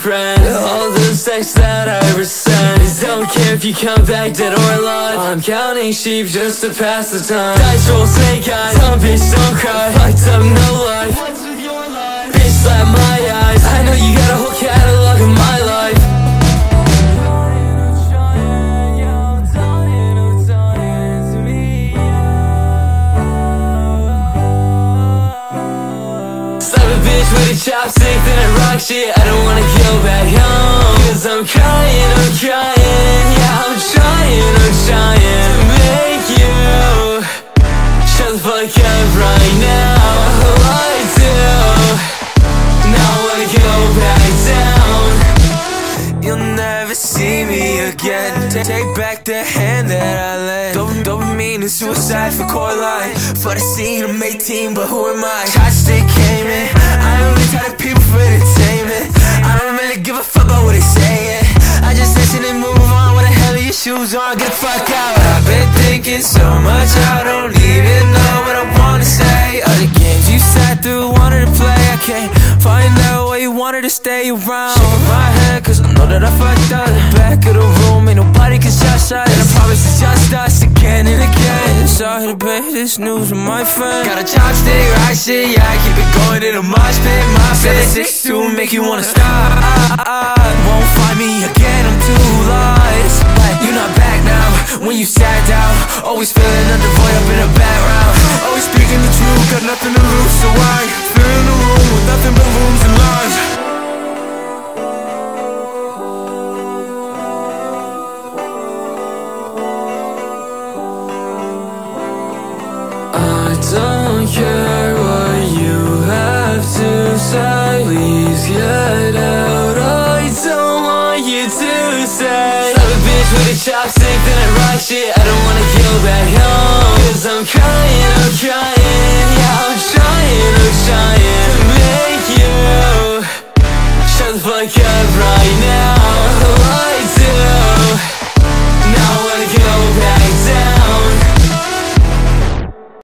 friends All the sex that I ever sent Don't care if you come back dead or alive. I'm counting sheep just to pass the time. Dice roll snake eyes, some bitch don't cry. Fucked up no life with a chopstick, then I rock shit I don't wanna go back home Cause I'm crying, I'm crying Yeah, I'm trying, I'm trying To make you Shut the fuck up right now. Oh, I do. Now I wanna go back down. You'll never see me again. Take back the hand that I lent. Don't, don't mean it's suicide for Coraline For the scene, I'm 18, but who am I? Chopstick on? Get the fuck out. I've been thinking so much I don't even know what I wanna say. All the games you sat through, wanted to play. I can't find out why you wanted to stay around. Shaking my head cause I know that I fucked up. Back of the room, ain't nobody can shut shut. And I promise it's just us again and again. Sorry to break this news with my friend. Got a chopstick, right? Shit, yeah I keep it going in a mosh pit, my fit Six two make you wanna stop you down. Always feeling undervoid up in the background. Always speaking the truth, got nothing to lose bitch with a chopstick then I rock shit. I don't wanna go back home Cause I'm crying, I'm crying. Yeah, I'm trying, I'm trying To make you Shut the fuck up right now